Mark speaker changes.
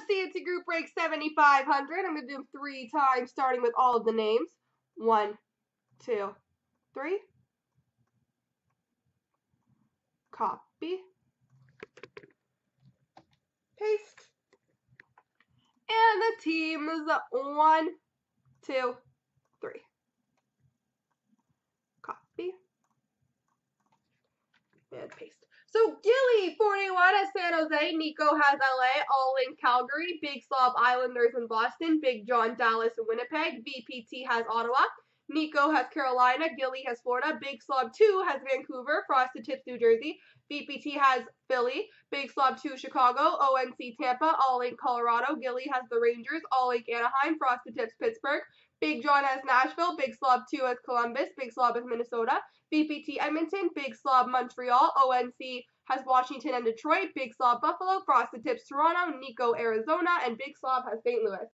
Speaker 1: CNC Group Break 7500. I'm going to do them three times, starting with all of the names. One, two, three. Copy. Paste. And the team teams, one, two, three. Copy. And paste. So Gilly, 41 at San Jose. Nico has LA. All in Calgary. Big Slob Islanders in Boston. Big John Dallas and Winnipeg. VPT has Ottawa. Nico has Carolina. Gilly has Florida. Big Slob 2 has Vancouver. Frosted Tips New Jersey. VPT has Philly. Big Slob 2 Chicago. ONC Tampa. All in Colorado. Gilly has the Rangers. All in Anaheim. Frosted Tips Pittsburgh. Big John has Nashville. Big Slob 2 has Columbus. Big Slob has Minnesota. VPT Edmonton. Big Slob Montreal. ONC has Washington and Detroit. Big Slob Buffalo. Frosted Tips Toronto. Nico Arizona. And Big Slob has St. Louis.